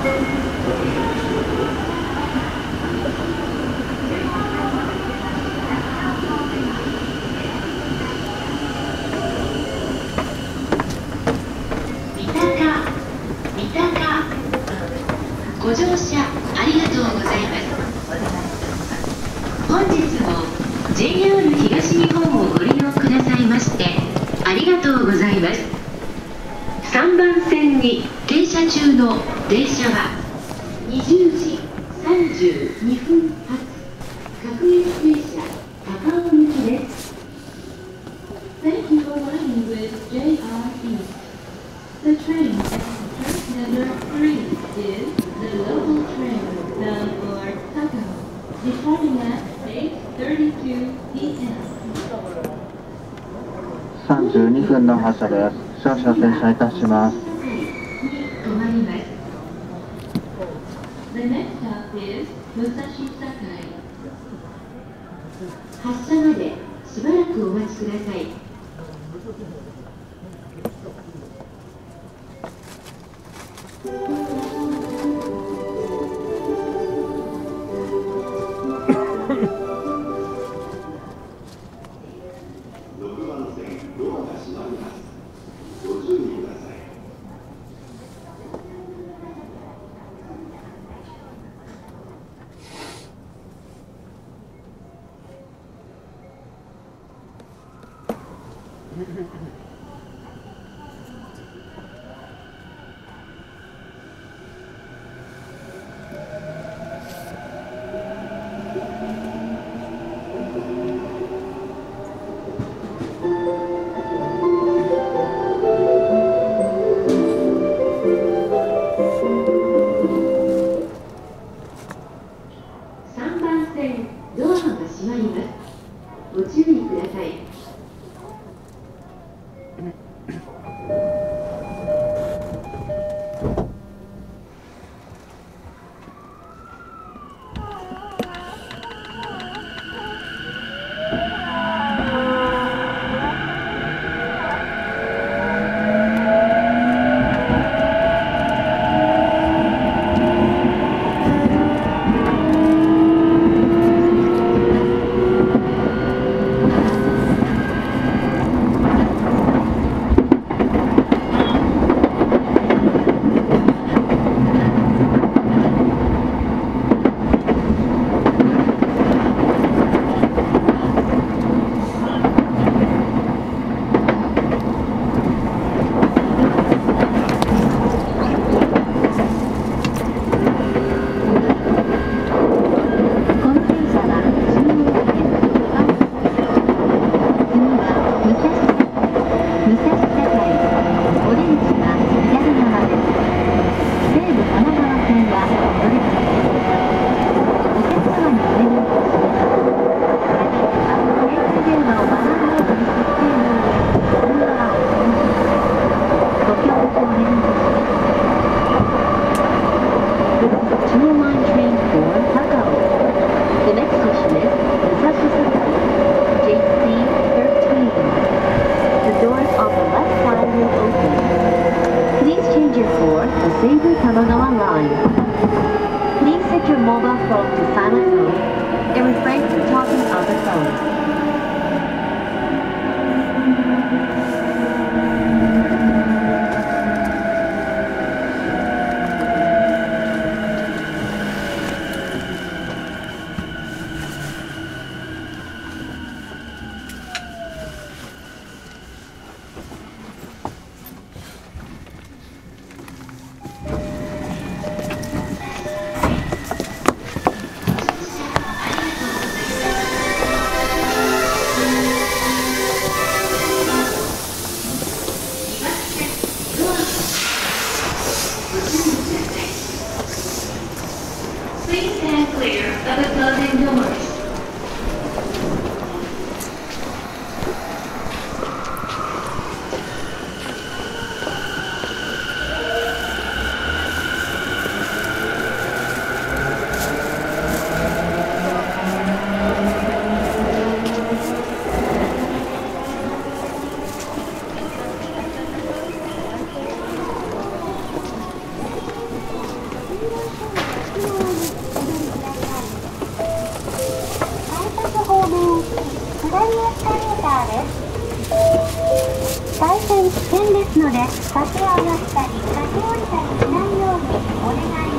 ご乗車ありがとうございます本日も JR 東日本をご利用くださいましてありがとうございます3番線に停車。中の電車は20時32分発各駅停車高尾行きです Thank you for riding with JR East. The train at track number 3 is the local train bound for Takao, departing at 8.32 p.m. 32分の発車です。少々停車いたします。The next stop is Musashi Sakai. 発車までしばらくお待ちくださいドアが閉まります。ご注意ください。phone to silent mode and refrain from talking on the phone. so much. 危険ですので、駆け上がったり、駆け下りたりしないようにお願い